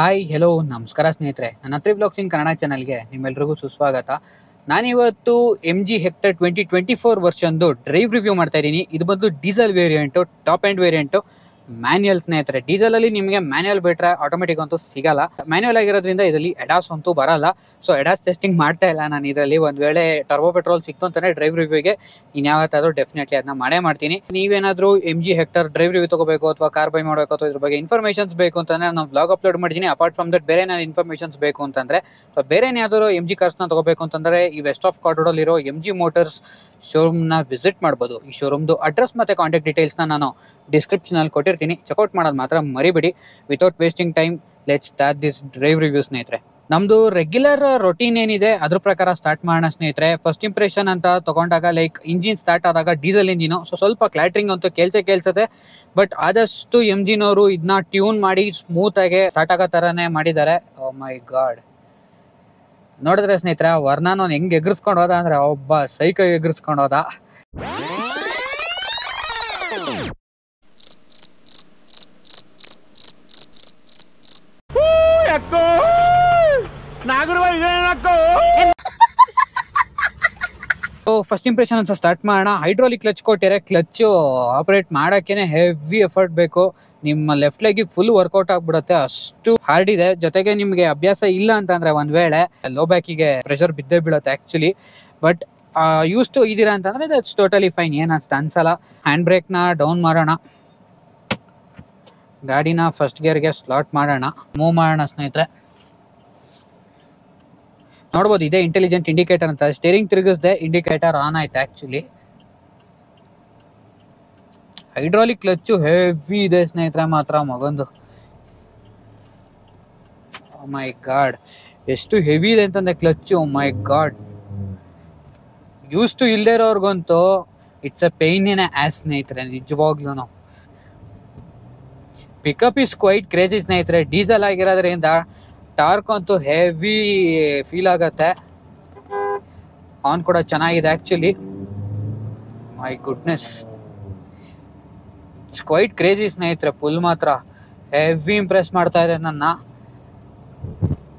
Hi hello ನಮಸ್ಕಾರ ಸ್ನೇಹಿತರೆ. ನನ್ನ ಹತ್ರ ಬ್ಲಾಗ್ಸ್ ಇನ್ ಕನ್ನಡ ಚಾನಲ್ಗೆ ನಿಮ್ಮೆಲ್ಲರಿಗೂ ಸುಸ್ವಾಗತ. ನಾನಿವತ್ತು M G Hector twenty twenty four ವರ್ಷನ್ದು drive review ಮಾಡ್ತಾ ಇದ್ದೀನಿ. ಇದು ಬಂದು diesel variant top end variant manual ಸ್ನೇಹಿತರೆ ಡೀಸೆಲ್ ಅಲ್ಲಿ ನಿಮಗೆ ಮ್ಯಾನ್ಯಲ್ ಬಿಟ್ರೆ ಆಟೋಮೆಟಿಕ್ ಅಂತೂ ಸಿಗಲ್ಲ. ಮ್ಯಾನ್ಯಲ್ ಆಗಿರೋದ್ರಿಂದ ಇದರಲ್ಲಿ ಎಡಾಸ್ ಅಂತೂ ಬರಲ್ಲ. ಸೊ ಎಡಾಸ್ ಟೆಸ್ಟಿಂಗ್ ಮಾಡ್ತಾ ಇಲ್ಲ ನಾನು ಇದರಲ್ಲಿ. ಒಂದ್ ವೇಳೆ ಟರ್ಬೋ ಪೆಟ್ರೋಲ್ ಸಿಕ್ತು ಅಂತಾನೆ ಡ್ರೈವ್ ರಿವ್ಯೂಗೆ ಇನ್ಯಾವತ್ತಾದ್ರೂ ಡೆಫಿನೆಟ್ಲಿ ಅದನ್ನ ಮಾಡೇ ಮಾಡ್ತೀನಿ. ನೀವೇನಾದ್ರೂ M G Hector drive review ತಗೋಬೇಕು ಅಥವಾ ಕಾರ್ ಬೈ ಮಾಡಬೇಕು ಅಥವಾ ಇದ್ರ ಬಗ್ಗೆ ಇನ್ಫಾರ್ಮೇಷನ್ಸ್ ಬೇಕು ಅಂತಂದ್ರೆ ನಾನು ಬ್ಲಾಗ್ ಅಪ್ಲೋಡ್ ಮಾಡಿದ್ದೀನಿ. ಅಪಾರ್ಟ್ ಫ್ರಮ್ ದಟ್ ಬೇರೆ ನಾನು ಇನ್ಫಾರ್ಮೇಷನ್ಸ್ ಬೇಕು ಅಂತಂದ್ರೆ ಸೊ ಬೇರೆ ಏನಾದ್ರು ಎಂ ಜಿ ಕಾರ್ಸ್ನ ತಗೋಬೇಕು ಅಂತಂದ್ರೆ ಈ ವೆಸ್ಟ್ ಆಫ್ ಕಾರ್ಡೋಡಲ್ಲಿರೋ ಎಂ ಜಿ ಮೋಟರ್ಸ್ ಶೋರೂಮ್ನ ವಿಸಿಟ್ ಮಾಡ್ಬೋದು. ಈ ಶೋರೂಮ್ದು ಅಡ್ರೆಸ್ ಮತ್ತೆ ಕಾಂಟ್ಯಾಕ್ಟ್ ಡೀಟೇಲ್ಸ್ನ ನಾನು ಡಿಸ್ಕ್ರಿಪ್ಷನಲ್ಲಿ ಕೊಟ್ಟಿರ್ತೀನಿ. ಚೆಕ್ಔಟ್ ಮಾಡೋದು ಮಾತ್ರ ಮರಿಬೇಡಿ. Without wasting time let's start this drive review ಸ್ನೇಹಿತರೆ. ನಮ್ದು ರೆಗ್ಯುಲರ್ ರೊಟೀನ್ ಏನಿದೆ, ಅದ್ರ ಪ್ರಕಾರ ಸ್ಟಾರ್ಟ್ ಮಾಡೋಣ, ಸ್ನೇಹಿತರೆ. ಫಸ್ಟ್ ಇಂಪ್ರೆಷನ್ ಅಂತ ತಗೊಂಡಾಗ ಲೈಕ್ ಇಂಜಿನ್ ಸ್ಟಾರ್ಟ್ ಆದಾಗ ಡೀಸೆಲ್ ಇಂಜಿನು ಸೊ ಸ್ವಲ್ಪ ಕ್ಲಾಟ್ರಿಂಗ್ ಅಂತೂ ಕೇಳ್ಸೆ ಕೇಳ್ಸತ್ತೆ. ಬಟ್ ಆದಷ್ಟು ಎಂಜಿನವರು ಇದನ್ನ ಟ್ಯೂನ್ ಮಾಡಿ ಸ್ಮೂತ್ ಆಗಿ ಸ್ಟಾರ್ಟ್ ಆಗೋ ತರನೇ ಮಾಡಿದ್ದಾರೆ. ಮೈ ಗಾಡ್ ನೋಡಿದ್ರೆ ಸ್ನೇಹಿತರೆ ವರ್ಣನ ಹೆಂಗೆ ಹೆಂಗ್ ಎಗ್ರಿಸ್ಕೊಂಡು ಹೋದ ಅಂದ್ರೆ ಒಬ್ಬ ಸೈಕೋ ಎಗ್ರಿಸ್ಕೊಂಡು ಹೋದ. ಫಸ್ಟ್ ಇಂಪ್ರೆಷನ್ ಅಂತ ಸ್ಟಾರ್ಟ್ ಮಾಡೋಣ. ಹೈಡ್ರಾಲಿಕ್ ಕ್ಲಚ್ ಕೊಟ್ಟಿರ ಕ್ಲಚ್ ಆಪರೇಟ್ ಮಾಡೋಕ್ಕೇನೆ ಹೆವಿ ಎಫರ್ಟ್ ಬೇಕು. ನಿಮ್ಮ ಲೆಫ್ಟ್ ಲೆಗಿಗೆ ಫುಲ್ ವರ್ಕೌಟ್ ಆಗ್ಬಿಡುತ್ತೆ. ಅಷ್ಟು ಹಾರ್ಡ್ ಇದೆ. ಜೊತೆಗೆ ನಿಮಗೆ ಅಭ್ಯಾಸ ಇಲ್ಲ ಅಂತಂದ್ರೆ ಒಂದ್ ವೇಳೆ ಲೋ ಬ್ಯಾಕಿಗೆ ಪ್ರೆಷರ್ ಬಿದ್ದೇ ಬೀಳುತ್ತೆ ಆಕ್ಚುಲಿ ಬಟ್ ಯೂಸ್ ಟು ಇದೀರಾ ಅಂತಂದ್ರೆ ದಟ್ಸ್ ಟೋಟಲಿ ಫೈನ್ ಏನ್ ಅನ್ಸ್ತ ಅನ್ಸಲ್ಲ. ಹ್ಯಾಂಡ್ನ ಡೌನ್ ಮಾಡೋಣ. ಗಾಡಿನ ಫಸ್ಟ್ ಗೇರ್ಗೆ ಸ್ಲಾಟ್ ಮಾಡೋಣ. ಮೂವ್ ಮಾಡೋಣ ಸ್ನೇಹಿತರೆ. ನೋಡ್ಬೋದು, ಇದೇ ಇಂಟೆಲಿಜೆಂಟ್ ಇಂಡಿಕೇಟರ್ ಅಂತ. ಸ್ಟೇರಿಂಗ್ ತಿರುಗಿಸ್ದೆ ಇಂಡಿಕೇಟರ್ ಆನ್ ಆಯ್ತು ಆ್ಯಕ್ಚುಲಿ ಹೈಡ್ರಾಲಿಕ್ ಕ್ಲಚ್ಚು ಹೆವಿ ಇದೆ ಸ್ನೇಹಿತರೆ ಮಾತ್ರ ಮಗಂದು. ಮೈ ಗಾಡ್ ಎಷ್ಟು ಹೆವಿ ಇದೆ ಅಂತಂದ್ರೆ clutch my god use to ಇಲ್ದೇ ಇರೋರ್ಗಂತೂ it's a pain in ass ಸ್ನೇಹಿತರೆ ನಿಜವಾಗ್ಲೂ ಪಿಕಪ್ ಇಸ್ ಕ್ವೈಟ್ ಕ್ರೇಜಿ ಸ್ನೇಹಿತರೆ. ಡೀಸೆಲ್ ಆಗಿರೋದ್ರಿಂದ ಟಾರ್ಕ್ ಅಂತೂ ಹೆವಿ ಫೀಲ್ ಆಗತ್ತೆ. ಆನ್ ಕೂಡ ಚೆನ್ನಾಗಿದೆ actually my goodness it's quite crazy ಸ್ನೇಹಿತರೆ. ಫುಲ್ ಮಾತ್ರ ಹೆವಿ ಇಂಪ್ರೆಸ್ ಮಾಡ್ತಾ ಇದೆ ನನ್ನ.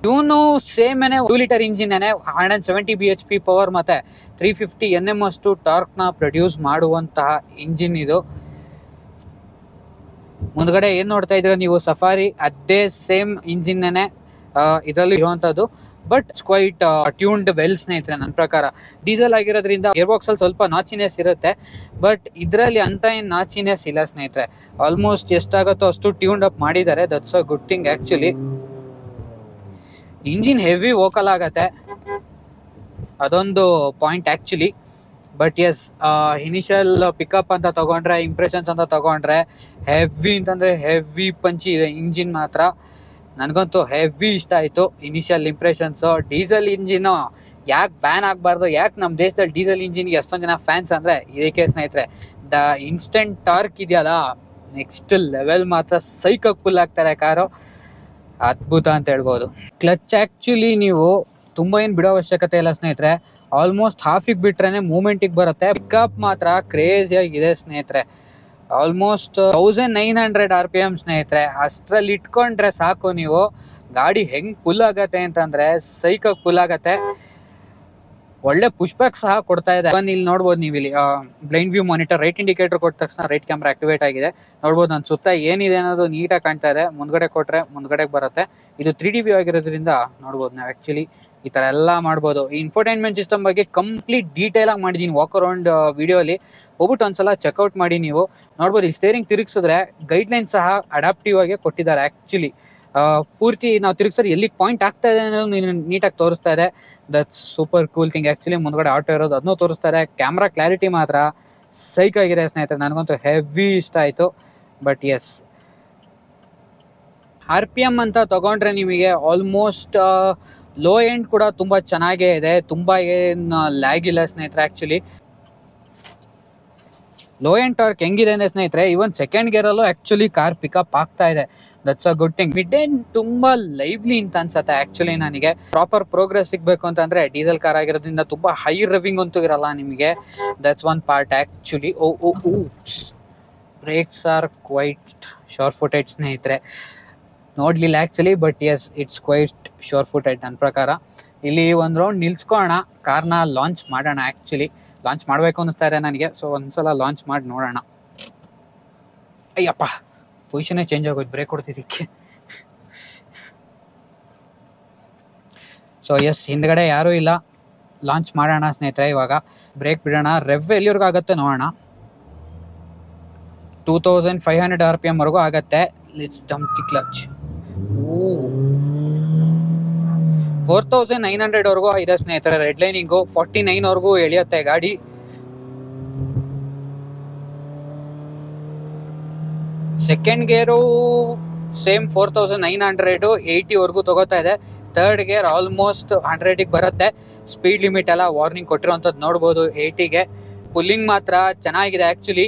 ಇವನು ಸೇಮ್ ಏನೇ two litre engine hundred and seventy B H P power ಮತ್ತು ತ್ರೀ ಫಿಫ್ಟಿ ಎನ್ ಎಂ ಅಷ್ಟು ಟಾರ್ಕ್ನ ಪ್ರೊಡ್ಯೂಸ್ ಮಾಡುವಂತಹ ಇಂಜಿನ್ ಇದು. ಮುಂದ್ಗಡೆ ಏನ್ ನೋಡ್ತಾ ಇದ್ದೀರಾ ನೀವು? ಸಫಾರಿ ಅದೇ ಸೇಮ್ ಇಂಜಿನ್ನೇ ಇದರಲ್ಲಿ ಇರುವಂತದ್ದು. ಬಟ್ ಕ್ವೈಟ್ ಟ್ಯೂನ್ಡ್ ವೆಲ್ ಸ್ನೇಹಿತರೆ, ನನ್ನ ಪ್ರಕಾರ. ಡೀಸೆಲ್ ಆಗಿರೋದ್ರಿಂದ ಗೇರ್ ಬಾಕ್ಸ್ ಅಲ್ಲಿ ಸ್ವಲ್ಪ ನಾಚಿನೆಸ್ ಇರುತ್ತೆ. ಬಟ್ ಇದರಲ್ಲಿ ಅಂತ ಏನ್ ನಾಚಿನೆಸ್ ಇಲ್ಲ, ಸ್ನೇಹಿತರೆ. ಆಲ್ಮೋಸ್ಟ್ ಎಷ್ಟಾಗುತ್ತೋ ಅಷ್ಟು ಟ್ಯೂನ್ಡ್ ಅಪ್ ಮಾಡಿದ್ದಾರೆ. That's a good thing actually engine heavy vocal ಆಗತ್ತೆ. ಅದೊಂದು point actually but yes initial pickup ಅಂತ ತಗೊಂಡ್ರೆ ಇಂಪ್ರೆಷನ್ಸ್ ಅಂತ ತಗೊಂಡ್ರೆ ಹೆವಿ ಅಂತಂದ್ರೆ ಹೆವಿ ಪಂಚಿ ಇದೆ ಇಂಜಿನ್ ಮಾತ್ರ. ನನಗಂತೂ ಹೆವಿ ಇಷ್ಟ ಆಯಿತು. ಇನಿಷಿಯಲ್ ಇಂಪ್ರೆಷನ್ಸು ಡೀಸೆಲ್ ಇಂಜಿನು ಯಾಕೆ ಬ್ಯಾನ್ ಆಗಬಾರ್ದು, ಯಾಕೆ ನಮ್ಮ ದೇಶದಲ್ಲಿ ಡೀಸೆಲ್ ಇಂಜಿನ್ಗೆ ಎಷ್ಟೊಂದು ಜನ ಫ್ಯಾನ್ಸ್ ಅಂದರೆ, ಇದಕ್ಕೆ ಸ್ನೇಹಿತರೆ, ದ ಇನ್ಸ್ಟೆಂಟ್ ಟಾರ್ಕ್ ಇದೆಯಲ್ಲ ನೆಕ್ಸ್ಟ್ ಲೆವೆಲ್ ಮಾತ್ರ ಸೈಕಾಗಿ ಫುಲ್ ಆಗ್ತಾರೆ ಕಾರು. ಅದ್ಭುತ ಅಂತ ಹೇಳ್ಬೋದು. ಕ್ಲಚ್ ಆ್ಯಕ್ಚುಲಿ ನೀವು ತುಂಬ ಏನು ಬಿಡೋ ಅವಶ್ಯಕತೆ ಇಲ್ಲ ಸ್ನೇಹಿತರೆ. ಆಲ್ಮೋಸ್ಟ್ ಹಾಫಿಗೆ ಮೂಮೆಂಟ್ ಮೂಮೆಂಟಿಗೆ ಬರುತ್ತೆ. ಪಿಕಪ್ ಮಾತ್ರ ಕ್ರೇಜಿಯಾಗಿದೆ ಸ್ನೇಹಿತರೆ. Almost thousand nine hundred R P M ಸ್ನೇಹಿತರೆ. ಅಷ್ಟರಲ್ಲಿ ಇಟ್ಕೊಂಡ್ರೆ ಸಾಕು ನೀವು. ಗಾಡಿ ಹೆಂಗ್ ಫುಲ್ ಆಗತ್ತೆ ಅಂತಂದ್ರೆ ಸೈಕಾಗಿ ಫುಲ್ ಆಗತ್ತೆ. ಒಳ್ಳೆ ಪುಷ್ ಬ್ಯಾಕ್ ಸಹ ಕೊಡ್ತಾ ಇದೆ. ಬನ್ನಿ, ಇಲ್ಲಿ ನೋಡ್ಬೋದು ನೀವು ಇಲ್ಲಿ blind view monitor right indicator ಕೊಟ್ಟ ತಕ್ಷಣ ರೈಟ್ ಕ್ಯಾಮ್ರಾ ಆಕ್ಟಿವೇಟ್ ಆಗಿದೆ. ನೋಡ್ಬೋದು ನನ್ನ ಸುತ್ತ ಏನಿದೆ ಅನ್ನೋದು ನೀಟಾಗಿ ಕಾಣ್ತಾ ಇದೆ. ಮುಂದ್ಗಡೆ ಕೊಟ್ರೆ ಮುಂದ್ಗಡೆಗೆ ಬರುತ್ತೆ. ಇದು ತ್ರೀ ಡಿ ವ್ಯೂ ಆಗಿರೋದ್ರಿಂದ ನೋಡ್ಬೋದು ನಾವು ಆಕ್ಚುಲಿ ಈ ತರ ಎಲ್ಲ ಮಾಡ್ಬೋದು. ಈ ಇನ್ಫೋಟೈನ್ಮೆಂಟ್ ಸಿಸ್ಟಮ್ ಬಗ್ಗೆ ಕಂಪ್ಲೀಟ್ ಡೀಟೇಲ್ ಆಗಿ ಮಾಡಿದೀನಿ ವಾಕ್ ಅರೌಂಡ್ ವಿಡಿಯೋಲಿ ಹೋಗ್ಬಿಟ್ಟು ಒಂದ್ಸಲ ಚೆಕ್ಔಟ್ ಮಾಡಿ ನೀವು. ನೋಡ್ಬೋದು ಈ ಸ್ಟೇರಿಂಗ್ ತಿರುಗಿಸಿದ್ರೆ ಗೈಡ್ಲೈನ್ ಸಹ ಅಡಾಪ್ಟಿವ್ ಆಗಿ ಕೊಟ್ಟಿದ್ದಾರೆ ಆಕ್ಚುಲಿ ಪೂರ್ತಿ ನಾವು ತಿರುಗಿಸಿದ್ರೆ ಎಲ್ಲಿ ಪಾಯಿಂಟ್ ಆಗ್ತಾ ಇದೆ ಅನ್ನೋದು ನೀಟಾಗಿ ತೋರಿಸ್ತಾ ಇದೆ. That's super cool thing actually ಮುಂದ್ಗಡೆ ಆಟೋ ಇರೋದು ಅದನ್ನೂ ತೋರಿಸ್ತಾರೆ ಕ್ಯಾಮ್ರಾ ಕ್ಲಾರಿಟಿ ಮಾತ್ರ ಸೈಕ್ ಆಗಿದೆ ಸ್ನೇಹಿತರೆ. ನನಗಂತೂ ಹೆವಿ ಇಷ್ಟ ಆಯಿತು. But yes R P M ಅಂತ ತಗೊಂಡ್ರೆ ನಿಮಗೆ ಆಲ್ಮೋಸ್ಟ್ ಲೋ ಎಂಡ್ ಕೂಡ ತುಂಬ ಚೆನ್ನಾಗೇ ಇದೆ. ತುಂಬ ಏನು ಲ್ಯಾಗ್ ಇಲ್ಲ ಸ್ನೇಹಿತರೆ ಆ್ಯಕ್ಚುಲಿ ಲೋ ಎಂಡ್ ಟಾರ್ಕ್ ಹೆಂಗಿದೆ ಅಂದರೆ ಸ್ನೇಹಿತರೆ ಇವನ್ ಸೆಕೆಂಡ್ ಗೇರಲ್ಲೂ ಆ್ಯಕ್ಚುಲಿ ಕಾರ್ ಪಿಕಪ್ ಆಗ್ತಾ ಇದೆ. That's a good thing mid end ತುಂಬ ಲೈವ್ಲಿ ಅಂತ ಅನ್ಸುತ್ತೆ ಆ್ಯಕ್ಚುಲಿ ನನಗೆ. ಪ್ರಾಪರ್ ಪ್ರೋಗ್ರೆಸ್ ಸಿಗಬೇಕು ಅಂತಂದರೆ ಡೀಸೆಲ್ ಕಾರ್ ಆಗಿರೋದ್ರಿಂದ ತುಂಬ ಹೈ ರವಿಂಗ್ ಅಂತೂ ಇರಲ್ಲ ನಿಮಗೆ. That's one part actually oh oh brakes are quite short footed ಸ್ನೇಹಿತರೆ. ನೋಡ್ಲಿಲ್ಲ actually but yes it's quite short footed ನನ್ನ ಪ್ರಕಾರ. ಇಲ್ಲಿ ಒಂದು ರೌಂಡ್ ನಿಲ್ಸ್ಕೊಳ್ಳೋಣ ಕಾರ್ನ ಲಾಂಚ್ ಮಾಡೋಣ ಆ್ಯಕ್ಚುಲಿ ಲಾಂಚ್ ಮಾಡಬೇಕು ಅನ್ನಿಸ್ತಾ ಇದೆ ನನಗೆ. ಸೊ ಒಂದ್ಸಲ ಲಾಂಚ್ ಮಾಡಿ ನೋಡೋಣ. ಅಯ್ಯಪ್ಪ ಪೊಸಿಷನೇ ಚೇಂಜ್ ಆಗೋದು ಬ್ರೇಕ್ ಕೊಡ್ತಿದ್ದಕ್ಕೆ. ಸೊ ಎಸ್ ಹಿಂದ್ಗಡೆ ಯಾರೂ ಇಲ್ಲ. ಲಾಂಚ್ ಮಾಡೋಣ ಸ್ನೇಹಿತರೆ ಇವಾಗ. ಬ್ರೇಕ್ ಬಿಡೋಣ. ರೆವ್ ಎಲ್ಲಿವರೆಗೂ ಆಗುತ್ತೆ ನೋಡೋಣ. Two thousand five hundred R P ಎಮ್ವರೆಗೂ ಆಗುತ್ತೆ. Let's the clutch four thousand nine ಹಂಡ್ರೆಡ್ವರೆಗೂ ಇದೆ ಸ್ನೇಹಿತರೆ, ರೆಡ್ ಲೈನಿಂಗು ಫಾರ್ಟಿ ನೈನ್ವರೆಗೂ ಎಳೆಯುತ್ತೆ ಗಾಡಿ. Second gear same four thousand nine hundred ಏಯ್ಟಿವರೆಗೂ ತಗೋತಾ ಇದೆ. ಥರ್ಡ್ ಗೇರ್ ಆಲ್ಮೋಸ್ಟ್ ಹಂಡ್ರೆಡಿಗೆ ಬರುತ್ತೆ. ಸ್ಪೀಡ್ ಲಿಮಿಟ್ ಎಲ್ಲ ವಾರ್ನಿಂಗ್ ಕೊಟ್ಟಿರೋಂಥದ್ದು ನೋಡ್ಬೋದು ಏಯ್ಟಿಗೆ ಪುಲ್ಲಿಂಗ್ ಮಾತ್ರ ಚೆನ್ನಾಗಿದೆ ಆ್ಯಕ್ಚುಲಿ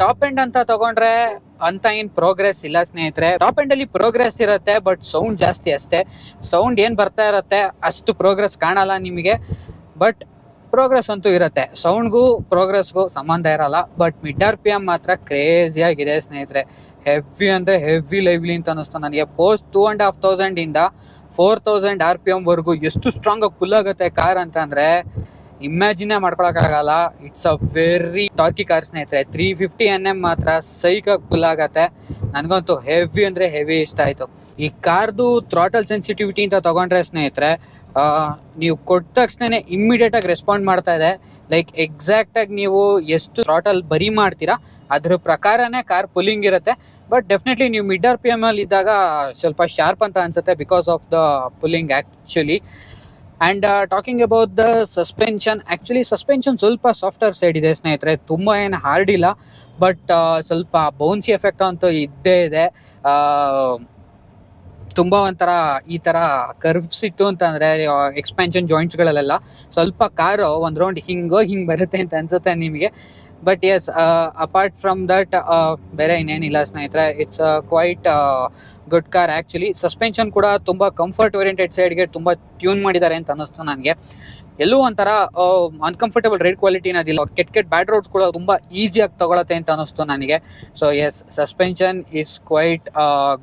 ಟಾಪ್ ಎಂಡ್ ಅಂತ ತಗೊಂಡ್ರೆ ಅಂತ ಏನು ಪ್ರೋಗ್ರೆಸ್ ಇಲ್ಲ ಸ್ನೇಹಿತರೆ. ಟಾಪ್ ಎಂಡ್ ಅಲ್ಲಿ ಪ್ರೋಗ್ರೆಸ್ ಇರುತ್ತೆ ಬಟ್ ಸೌಂಡ್ ಜಾಸ್ತಿ ಅಷ್ಟೇ. ಸೌಂಡ್ ಏನು ಬರ್ತಾ ಇರುತ್ತೆ, ಅಷ್ಟು ಪ್ರೋಗ್ರೆಸ್ ಕಾಣಲ್ಲ ನಿಮಗೆ. ಬಟ್ ಪ್ರೋಗ್ರೆಸ್ ಅಂತೂ ಇರುತ್ತೆ. ಸೌಂಡ್ಗೂ ಪ್ರೋಗ್ರೆಸ್ಗೂ ಸಂಬಂಧ ಇರಲ್ಲ. But mid R P M ಮಾತ್ರ ಕ್ರೇಜಿ ಆಗಿದೆ ಸ್ನೇಹಿತರೆ. ಹೆವಿ ಅಂದರೆ ಹೆವಿ ಲೈವ್ಲಿ ಅಂತ ಅನ್ನಿಸ್ತು ನನಗೆ. ಪೋಸ್ಟ್ ಟೂ ಆ್ಯಂಡ್ ಹಾಫ್ ತೌಸಂಡಿಂದ ಫೋರ್ ತೌಸಂಡ್ ಆರ್ ಪಿ ಎಮ್ವರೆಗೂ ಎಷ್ಟು ಸ್ಟ್ರಾಂಗಾಗಿ ಫುಲ್ ಆಗುತ್ತೆ ಕಾರ್ ಅಂತಂದರೆ ಇಮ್ಯಾಜಿನೇ ಮಾಡ್ಕೊಳಕ್ಕಾಗಲ್ಲ. It's a very torquey car ಸ್ನೇಹಿತರೆ ತ್ರೀ ಫಿಫ್ಟಿ ಎನ್ ಎಂ ಮಾತ್ರ ಸೈಕಾಗಿ ಫುಲ್ ಆಗತ್ತೆ. ನನಗಂತೂ ಹೆವಿ ಅಂದರೆ ಹೆವಿ ಇಷ್ಟ ಆಯಿತು. ಈ ಕಾರ್ದು ಥ್ರಾಟಲ್ ಸೆನ್ಸಿಟಿವಿಟಿ ಅಂತ ತಗೊಂಡ್ರೆ ಸ್ನೇಹಿತರೆ ನೀವು ಕೊಟ್ಟ ತಕ್ಷಣ ಇಮ್ಮಿಡಿಯೇಟ್ ಆಗಿ ರೆಸ್ಪಾಂಡ್ ಮಾಡ್ತಾ ಇದೆ. ಲೈಕ್ ಎಕ್ಸಾಕ್ಟ್ ಆಗಿ ನೀವು ಎಷ್ಟು ಥ್ರಾಟಲ್ ಬರಿ ಮಾಡ್ತೀರಾ, ಅದ್ರ ಪ್ರಕಾರನೇ ಕಾರ್ ಪುಲ್ಲಿಂಗ್ ಇರುತ್ತೆ. ಬಟ್ ಡೆಫಿನೆಟ್ಲಿ ನೀವು ಮಿಡ್ ಆರ್ ಪಿ ಎಂ ಅಲ್ಲಿ ಇದ್ದಾಗ ಸ್ವಲ್ಪ ಶಾರ್ಪ್ ಅಂತ ಅನ್ಸುತ್ತೆ because of the pulling actually and talking about the suspension actually suspension ಸ್ವಲ್ಪ ಸಾಫ್ಟರ್ ಸೈಡ್ ಇದೆ, ಸ್ನೇಹಿತರೆ. ತುಂಬ ಏನು ಹಾರ್ಡ್ ಇಲ್ಲ ಬಟ್ ಸ್ವಲ್ಪ ಬೌನ್ಸಿ ಎಫೆಕ್ಟ್ ಅಂತೂ ಇದ್ದೇ ಇದೆ. ತುಂಬ ಒಂಥರ ಈ ಥರ ಕರ್ವ್ಸ್ ಇತ್ತು ಅಂತಂದರೆ ಎಕ್ಸ್ಪ್ಯಾನ್ಷನ್ ಜಾಯಿಂಟ್ಸ್ಗಳಲ್ಲೆಲ್ಲ ಸ್ವಲ್ಪ ಕಾರು ಒಂದು ರೌಂಡ್ ಹಿಂಗೋ, ಹಿಂಗೆ ಬರುತ್ತೆ ಅಂತ ಅನ್ಸುತ್ತೆ ನಿಮಗೆ. But yes apart from that ಬೇರೆ ಇನ್ನೇನಿಲ್ಲ ಸ್ನೇಹಿತರೆ. It's quite good car actually suspension ಕೂಡ ತುಂಬ ಕಂಫರ್ಟ್ ಓರಿಯೆಂಟೆಡ್ ಸೈಡ್ಗೆ ತುಂಬ ಟ್ಯೂನ್ ಮಾಡಿದ್ದಾರೆ ಅಂತ ಅನ್ನಿಸ್ತು ನನಗೆ. ಎಲ್ಲೂ ಒಂಥರ ಅನ್ಕಂಫರ್ಟಬಲ್ ರೈಡ್ ಕ್ವಾಲಿಟಿ ಅನ್ನೋದಿಲ್ಲ ಕೆಟ್ಟ ಕೆಟ್ಟ ಬ್ಯಾಡ್ ರೋಡ್ಸ್ ಕೂಡ ತುಂಬ ಈಸಿಯಾಗಿ ತಗೊಳತ್ತೆ ಅಂತ ಅನ್ನಿಸ್ತು ನನಗೆ. So yes suspension is quite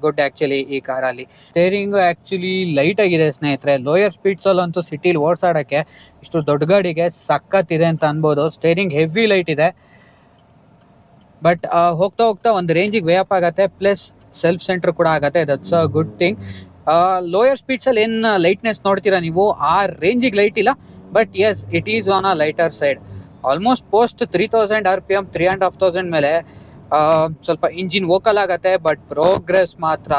good actually ಈ ಕಾರಲ್ಲಿ ಸ್ಟೇರಿಂಗು ಆ್ಯಕ್ಚುಲಿ ಲೈಟ್ ಆಗಿದೆ ಸ್ನೇಹಿತರೆ. ಲೋಯರ್ ಸ್ಪೀಡ್ಸಲ್ಲಂತೂ ಸಿಟೀಲಿ ಓಡಿಸಾಡೋಕ್ಕೆ ಇಷ್ಟು ದೊಡ್ಡ ಗಾಡಿಗೆ ಸಖತ್ತಿದೆ ಅಂತ ಅನ್ಬೋದು. ಸ್ಟೇರಿಂಗ್ ಹೆವಿ ಲೈಟ್ ಇದೆ. ಬಟ್ ಹೋಗ್ತಾ ಹೋಗ್ತಾ ಒಂದು ರೇಂಜಿಗೆ ವೇ ಅಪ್ ಆಗುತ್ತೆ. ಪ್ಲಸ್ ಸೆಲ್ಫ್ ಸೆಂಟರ್ ಕೂಡ ಆಗುತ್ತೆ. That's a good thing lower ಸ್ಪೀಡ್ಸಲ್ಲಿ ಏನು ಲೈಟ್ನೆಸ್ ನೋಡ್ತೀರಾ ನೀವು? ಆ ರೇಂಜಿಗೆ ಲೈಟ್ ಇಲ್ಲ but yes it is on a lighter side almost post three thousand R P M three and half thousand ಮೇಲೆ ಸ್ವಲ್ಪ ಇಂಜಿನ್ ವೋಕಲ್ ಆಗುತ್ತೆ ಬಟ್ ಪ್ರೋಗ್ರೆಸ್ ಮಾತ್ರ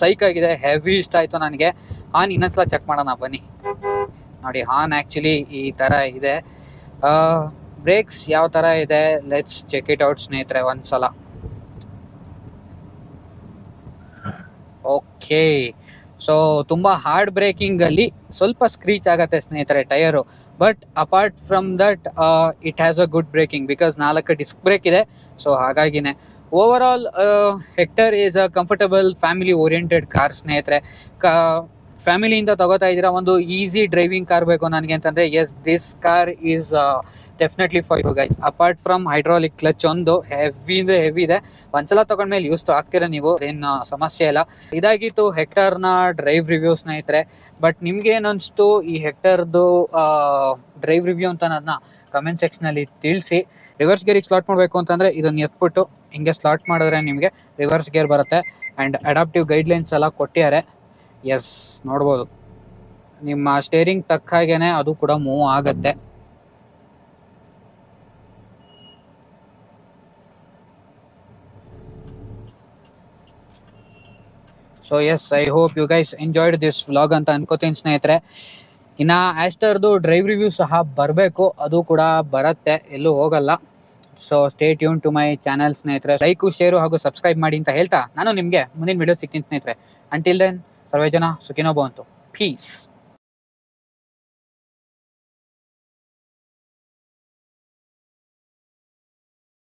ಸೈಕ್ ಆಗಿದೆ ಹೆವಿ ಇಷ್ಟ ಆಯಿತು ನನಗೆ. ಹಾನ್ ಇನ್ನೊಂದ್ಸಲ ಚೆಕ್ ಮಾಡೋಣ, ಬನ್ನಿ. ನೋಡಿ, ಹಾನ್ ಆ್ಯಕ್ಚುಲಿ ಈ ಥರ ಇದೆ. ಬ್ರೇಕ್ಸ್ ಯಾವ ಥರ ಇದೆ? ಲೆಟ್ಸ್ ಚೆಕ್ ಇಟ್ ಔಟ್ ಸ್ನೇಹಿತರೆ, ಒಂದ್ಸಲ. ಓಕೆ. ಸೊ ತುಂಬ ಹಾರ್ಡ್ ಬ್ರೇಕಿಂಗಲ್ಲಿ ಸ್ವಲ್ಪ ಸ್ಕ್ರೀಚ್ ಆಗುತ್ತೆ ಸ್ನೇಹಿತರೆ, tyre. But apart from that it has a good braking because ನಾಲ್ಕು ಡಿಸ್ಕ್ ಬ್ರೇಕ್ ಇದೆ. ಸೊ ಹಾಗಾಗಿನೇ. Over all Hector is a comfortable family oriented car ಸ್ನೇಹಿತರೆ. ಕ ಫ್ಯಾಮಿಲಿಯಿಂದ ತಗೋತಾ ಇದ್ದೀರಾ? ಒಂದು ಈಸಿ ಡ್ರೈವಿಂಗ್ ಕಾರ್ ಬೇಕು ನನಗೆ ಅಂತಂದರೆ yes this car is definitely for you guys apart from hydraulic clutch ಒಂದು ಹೆವಿ ಅಂದರೆ ಹೆವಿ ಇದೆ. ಒಂದ್ಸಲ ತಗೊಂಡ್ಮೇಲೆ ಯೂಸ್ ಟು ಆಗ್ತೀರಾ ನೀವು? ಏನು ಸಮಸ್ಯೆ ಇಲ್ಲ. ಇದಾಗಿತ್ತು ಹೆಕ್ಟರ್ನ ಡ್ರೈವ್ ರಿವ್ಯೂ ಸ್ನೇಹಿತರೆ. ಬಟ್ ನಿಮ್ಗೆ ಅನಿಸ್ತು? ಈ ಹೆಕ್ಟರ್ದು ಡ್ರೈವ್ ರಿವ್ಯೂ ಅಂತ ಅನ್ನೋದನ್ನ ಕಮೆಂಟ್ ಸೆಕ್ಷನಲ್ಲಿ ತಿಳಿಸಿ. ರಿವರ್ಸ್ ಗೇರಿಗೆ ಸ್ಲಾಟ್ ಮಾಡಬೇಕು ಅಂತಂದರೆ ಇದನ್ನು ಎತ್ಬಿಟ್ಟು ಹಿಂಗೆ ಸ್ಲಾಟ್ ಮಾಡಿದ್ರೆ ನಿಮಗೆ ರಿವರ್ಸ್ ಗೇರ್ ಬರುತ್ತೆ. ಆ್ಯಂಡ್ ಅಡಾಪ್ಟಿವ್ ಗೈಡ್ಲೈನ್ಸ್ ಎಲ್ಲ ಕೊಟ್ಟಿದ್ದಾರೆ. ಎಸ್ ನೋಡ್ಬೋದು. ನಿಮ್ಮ ಸ್ಟೇರಿಂಗ್ ತಕ್ಕ ಹಾಗೇನೆ ಅದು ಕೂಡ ಮೂವ್ ಆಗತ್ತೆ. So yes I hope you guys enjoyed this vlog ಅಂತ ಅನ್ಕೋತೀನಿ ಸ್ನೇಹಿತರೆ. ಇನ್ನು ಆಸ್ಟರ್ದು ಡ್ರೈವ್ ರಿವ್ಯೂ ಸಹ ಬರಬೇಕು. ಅದು ಕೂಡ ಬರುತ್ತೆ. ಎಲ್ಲೂ ಹೋಗಲ್ಲ. So stay tune to my channel ಸ್ನೇಹಿತರೆ. ಲೈಕು ಶೇರು ಹಾಗೂ ಸಬ್ಸ್ಕ್ರೈಬ್ ಮಾಡಿ ಅಂತ ಹೇಳ್ತಾ ನಾನು ನಿಮಗೆ ಮುಂದಿನ ವಿಡಿಯೋ ಸಿಗ್ತೀನಿ ಸ್ನೇಹಿತರೆ. Until then Sarvajana Sukhino Bhavantu. Peace.